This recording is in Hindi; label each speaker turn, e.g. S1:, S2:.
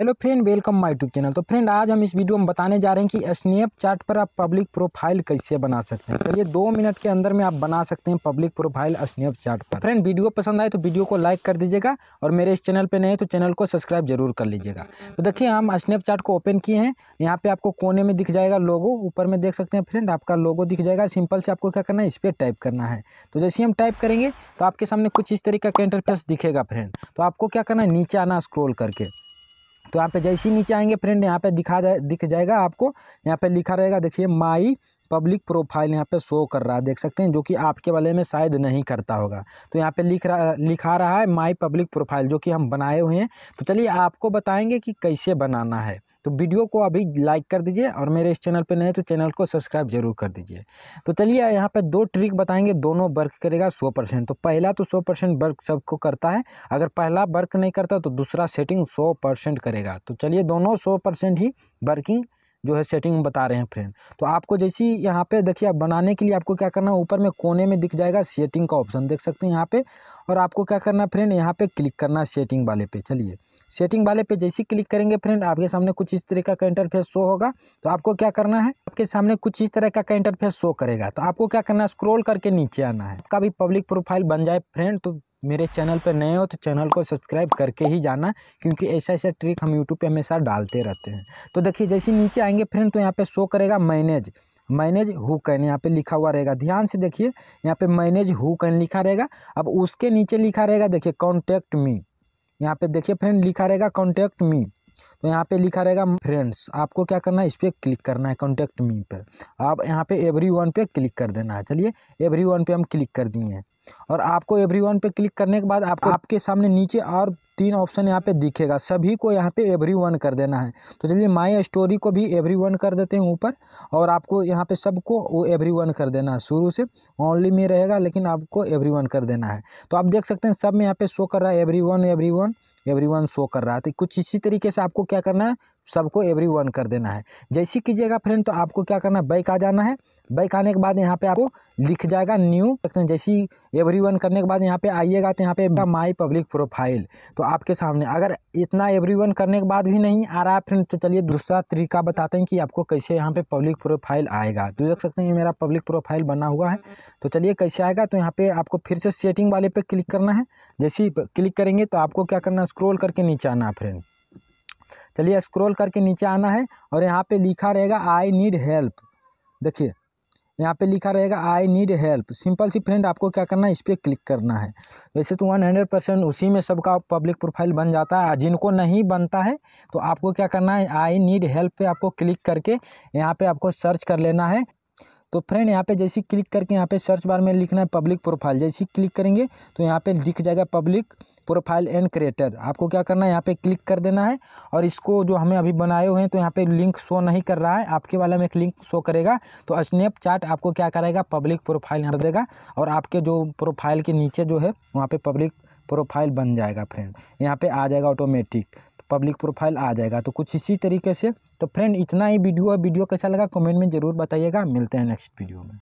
S1: Hello friend, welcome my YouTube channel. तो फ्रेंड, आज हम इस वीडियो में बताने जा रहे हैं कि स्नैप स्नैपचैट पर आप पब्लिक प्रोफ़ाइल कैसे बना सकते हैं। चलिए दो मिनट के अंदर में आप बना सकते हैं पब्लिक प्रोफ़ाइल स्नैप स्नैपचैट पर। फ्रेंड, वीडियो पसंद आए तो वीडियो को लाइक कर दीजिएगा और मेरे इस चैनल पर नए तो चैनल को सब्सक्राइब ज़रूर कर लीजिएगा। तो देखिए, हम स्नैपचैट को ओपन किए हैं। यहाँ पे आपको कोने में दिख जाएगा लोगो ऊपर में देख सकते हैं फ्रेंड, आपका लोगो दिख जाएगा। सिंपल से आपको क्या करना है, इस पर टाइप करना है। तो जैसे हम टाइप करेंगे तो आपके सामने कुछ इस तरीके का इंटरफेस दिखेगा फ्रेंड। तो आपको क्या करना है, नीचे आना स्क्रोल करके। तो यहाँ पे जैसे ही नीचे आएँगे फ्रेंड यहाँ पे दिखा जाए दिख जाएगा आपको। यहाँ पे लिखा रहेगा, देखिए माई पब्लिक प्रोफ़ाइल यहाँ पे शो कर रहा है, देख सकते हैं, जो कि आपके वाले में शायद नहीं करता होगा। तो यहाँ पे लिख रहा, लिखा रहा है माई पब्लिक प्रोफ़ाइल जो कि हम बनाए हुए हैं। तो चलिए आपको बताएँगे कि कैसे बनाना है। तो वीडियो को अभी लाइक कर दीजिए और मेरे इस चैनल पे नए तो चैनल को सब्सक्राइब ज़रूर कर दीजिए। तो चलिए, यहाँ पे दो ट्रिक बताएँगे, दोनों वर्क करेगा सौ परसेंट। तो पहला तो सौ परसेंट वर्क सबको करता है, अगर पहला वर्क नहीं करता तो दूसरा सेटिंग सौ परसेंट करेगा। तो चलिए, दोनों सौ परसेंट ही वर्किंग जो है सेटिंग बता रहे हैं फ्रेंड। तो आपको जैसी यहाँ पे देखिए, आप बनाने के लिए आपको क्या करना है, ऊपर में कोने में दिख जाएगा सेटिंग का ऑप्शन, देख सकते हैं यहाँ पे। और आपको क्या करना है फ्रेंड, यहाँ पे क्लिक करना है सेटिंग वाले पे, चलिए। सेटिंग वाले पे जैसे क्लिक करेंगे फ्रेंड, आपके सामने कुछ इस तरह का इंटरफेस शो होगा। तो आपको क्या करना है? आपके सामने कुछ इस तरह का इंटरफेस शो करेगा। तो आपको क्या करना है? स्क्रोल करके नीचे आना है। आपका भी पब्लिक प्रोफ़ाइल बन जाए फ्रेंड तो मेरे चैनल पर नए हो तो चैनल को सब्सक्राइब करके ही जाना, क्योंकि ऐसा ऐसा ट्रिक हम यूट्यूब पे हमेशा डालते रहते हैं। तो देखिए, जैसे नीचे आएँगे फ्रेंड तो यहाँ पे शो करेगा मैनेज मैनेज हु कैन यहाँ पे लिखा हुआ रहेगा। ध्यान से देखिए, यहाँ पे मैनेज हु कैन लिखा रहेगा। अब उसके नीचे लिखा रहेगा, देखिए कॉन्टैक्ट मी यहाँ पे देखिए फ्रेंड लिखा रहेगा कॉन्टेक्ट मी तो यहाँ पे लिखा रहेगा फ्रेंड्स आपको क्या करना है, इस पर क्लिक करना है कॉन्टेक्ट मी पर। आप यहाँ पे एवरी वन पे क्लिक कर देना है। चलिए एवरी वन पे हम क्लिक कर दिए हैं। और आपको एवरी वन पे क्लिक करने के बाद आप आपके सामने नीचे और तीन ऑप्शन यहाँ पे दिखेगा। सभी को यहाँ पे एवरी वन कर देना है। तो चलिए माई स्टोरी को भी एवरी वन कर देते हैं ऊपर और आपको यहाँ पे सबको वो एवरी वन कर देना है। शुरू से ओनली में रहेगा लेकिन आपको एवरी वन कर देना है। तो आप देख सकते हैं सब में यहाँ पे शो कर रहा है every one every one every one show कर रहा है। तो कुछ इसी तरीके से आपको क्या करना है? सबको एवरी वन कर देना है। जैसे कीजिएगा फ्रेंड तो आपको क्या करना है? बैक आ जाना है। बैक आने के बाद यहाँ पे आपको लिख जाएगा न्यू जैसी एवरी वन करने के बाद यहाँ पे आइएगा तो यहाँ पे माई पब्लिक प्रोफ़ाइल तो आपके सामने, अगर इतना एवरी वन करने के बाद भी नहीं आ रहा है फ्रेंड तो चलिए दूसरा तरीका बताते हैं कि आपको कैसे यहाँ पे पब्लिक प्रोफ़ाइल आएगा। तो देख सकते हैं मेरा पब्लिक प्रोफ़ाइल बना हुआ है। तो चलिए कैसे आएगा? तो यहाँ पे आपको फिर से सेटिंग वाले पे क्लिक करना है। जैसे ही क्लिक करेंगे तो आपको क्या करना है? स्क्रोल करके नीचे आना है फ्रेंड चलिए स्क्रॉल करके नीचे आना है और यहाँ पे लिखा रहेगा आई नीड हेल्प देखिए, यहाँ पे लिखा रहेगा आई नीड हेल्प सिंपल सी फ्रेंड आपको क्या करना है? इस पर क्लिक करना है। वैसे तो वन हंड्रेड परसेंट उसी में सबका पब्लिक प्रोफ़ाइल बन जाता है। जिनको नहीं बनता है तो आपको क्या करना है? आई नीड हेल्प पे आपको क्लिक करके यहाँ पे आपको सर्च कर लेना है। तो फ्रेंड यहाँ पे जैसे क्लिक करके यहाँ पे सर्च बार में लिखना है पब्लिक प्रोफ़ाइल जैसे क्लिक करेंगे तो यहाँ पे दिख जाएगा पब्लिक प्रोफ़ाइल एंड क्रिएटर आपको क्या करना है? यहाँ पे क्लिक कर देना है और इसको जो हमें अभी बनाए हुए हैं तो यहाँ पे लिंक शो नहीं कर रहा है। आपके वाला में एक लिंक शो करेगा तो स्नैपचैट आपको क्या करेगा? पब्लिक प्रोफ़ाइल यहाँ देगा और आपके जो प्रोफ़ाइल के नीचे जो है, वहाँ पर पब्लिक प्रोफ़ाइल बन जाएगा फ्रेंड यहाँ पर आ जाएगा ऑटोमेटिक पब्लिक प्रोफ़ाइल आ जाएगा। तो कुछ इसी तरीके से तो फ्रेंड इतना ही वीडियो है। वीडियो कैसा लगा? कमेंट में ज़रूर बताइएगा। मिलते हैं नेक्स्ट वीडियो में।